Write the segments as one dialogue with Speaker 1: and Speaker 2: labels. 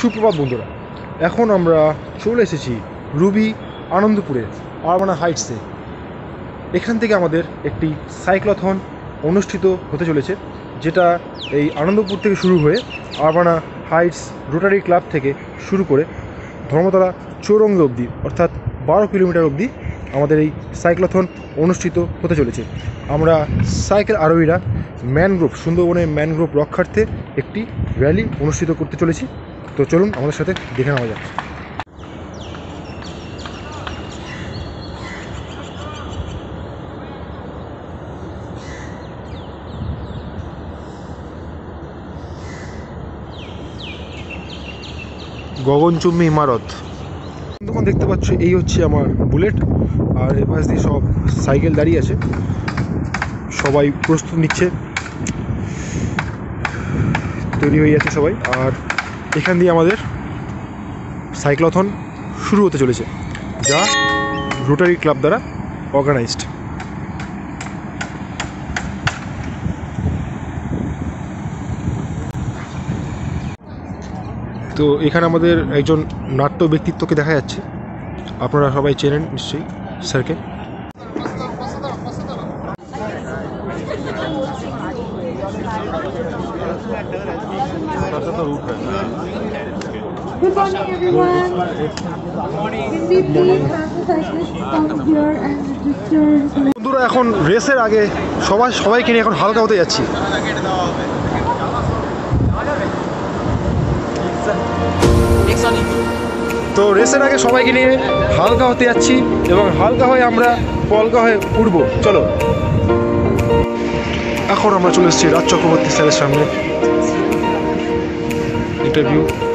Speaker 1: সুপ্রভাত বন্ধুরা, এখন আমরা চলে এসেছি রুবি আনন্দপুরে আরবানা হাইটসে। এখান থেকে আমাদের একটি সাইক্লথন অনুষ্ঠিত হতে চলেছে, যেটা এই আনন্দপুর থেকে শুরু হয়ে আরবানা হাইটস রোটারি ক্লাব থেকে শুরু করে ধর্মতলা চৌরঙ্গ অবধি, অর্থাৎ বারো কিলোমিটার অবধি আমাদের এই সাইক্লোথন অনুষ্ঠিত হতে চলেছে। আমরা সাইকেল আরোহীরা ম্যানগ্রোভ, সুন্দরবনের ম্যানগ্রোভ রক্ষার্থে একটি র্যালি অনুষ্ঠিত করতে চলেছি। তো চলুন আমাদের সাথে দেখে নেওয়া যাক। গগনচুম্বী ইমারত। তখন দেখতে পাচ্ছ এই হচ্ছে আমার বুলেট আর এ পাশ দিয়ে সব সাইকেল দাঁড়িয়ে আছে। সবাই প্রস্তুত নিচ্ছে। তৈরি হয়ে যাচ্ছে সবাই। আর এখান দিয়ে আমাদের সাইক্লথন শুরু হতে চলেছে, যা রোটারি ক্লাব দ্বারা অর্গানাইজড তো এখানে আমাদের একজন নাট্য ব্যক্তিত্বকে দেখা যাচ্ছে। আপনারা সবাই চেনেন নিশ্চয়ই স্যারকে।
Speaker 2: Good morning, everyone. Can we please have the cyclists come here and register?
Speaker 1: বন্ধুরা এখন রেসের আগে সবাই সবাইকে নিয়ে এখন হালকা হতে যাচ্ছি তো রেসের আগে সবাইকে নিয়ে হালকা হতে যাচ্ছি এবং হালকা হয়ে আমরা পলকা হয়ে উঠবো চলো এখন আমরা চলে এসেছি রাজ চক্রবর্তী স্যারের সামনে interview.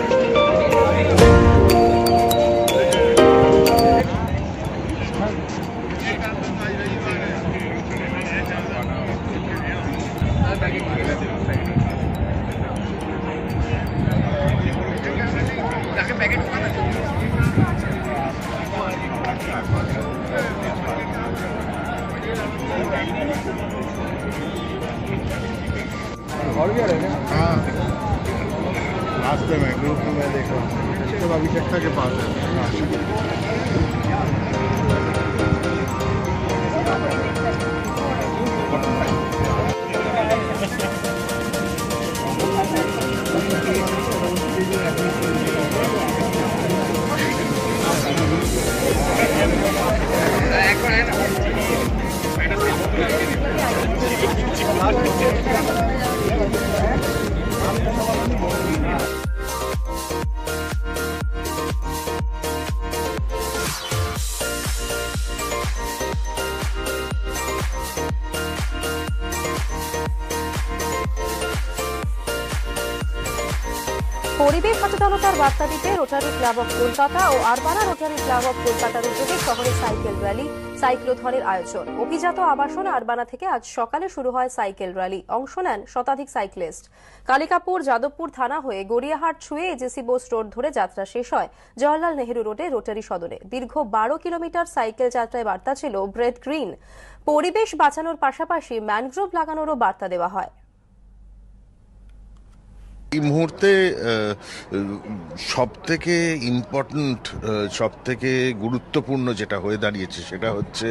Speaker 3: और भी आ रहे हैं रास्ते में ग्रुप में मैं देख। रहा हूँ तो अभी चक्का के पास। है। Yeah.
Speaker 4: পরিবেশ সচেতনতার বার্তা দিতে রোটারি ক্লাব অফ কলকাতা ও আরবানা রোটারি ক্লাব অফ কলকাতার উদ্যোগে শহরে সাইকেল র্যালি, সাইক্লোথনের আয়োজন। অভিজাত আবাসন আরবানা থেকে আজ সকালে শুরু হয় সাইকেল র্যালি। অংশ নেন শতাধিক সাইক্লিস্ট। কালিকাপুর, যাদবপুর থানা হয়ে গড়িয়াহাট ছুঁয়ে এজেসি বোস রোড ধরে যাত্রা শেষ হয় জওয়াহরলাল নেহেরু রোডে রোটারি সদনে। দীর্ঘ বারো কিলোমিটার সাইকেল যাত্রায় বার্তা ছিল ব্রেড গ্রিন। পরিবেশ বাঁচানোর পাশাপাশি ম্যানগ্রোভ লাগানোরও বার্তা দেওয়া হয়।
Speaker 3: এই মুহূর্তে সব থেকে ইম্পর্ট্যান্ট সব থেকে গুরুত্বপূর্ণ যেটা হয়ে দাঁড়িয়েছে সেটা হচ্ছে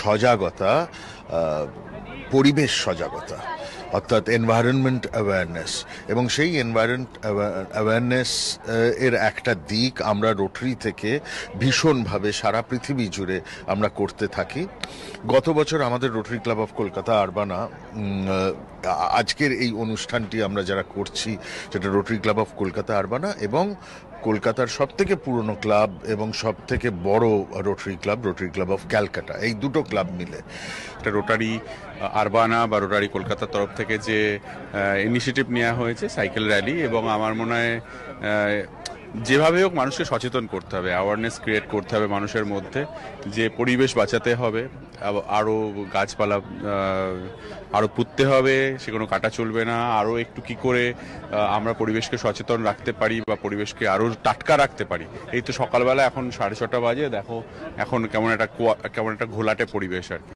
Speaker 3: সজাগতা পরিবেশ সজাগতা। অর্থাৎ এনভায়রনমেন্ট অ্যাওয়ারনেস এবং সেই এনভায়রনমেন্ট অ্যাওয়ারনেস এর একটা দিক আমরা রোটারি থেকে ভীষণভাবে সারা পৃথিবী জুড়ে আমরা করতে থাকি। গত বছর আমাদের rotary club of Kolkata, Urbana আজকের এই অনুষ্ঠানটি আমরা যারা করছি, সেটা rotary club of Kolkata, Urbana এবং কলকাতার সব থেকে পুরনো ক্লাব এবং সব থেকে বড় rotary club rotary club of Calcutta. এই দুটো ক্লাব মিলে।
Speaker 5: একটা রোটারি আরবানা বা রোটারি কলকাতার তরফ থেকে যে ইনিশিয়েটিভ নেওয়া হয়েছে, সাইকেল র্যালি এবং আমার মনে হয় যেভাবে হোক মানুষকে সচেতন করতে হবে অ্যাওয়ারনেস ক্রিয়েট করতে হবে মানুষের মধ্যে, যে পরিবেশ বাঁচাতে হবে আরও গাছপালা আরও আরও পুঁততে হবে সেগুলো কাটা চলবে না আরও একটু কি করে আমরা পরিবেশকে সচেতন রাখতে পারি বা পরিবেশকে আরও টাটকা রাখতে পারি। এই তো সকালবেলা এখন সাড়ে ছটা বাজে, দেখো এখন কেমন একটা কেমন একটা ঘোলাটে পরিবেশ আর কি।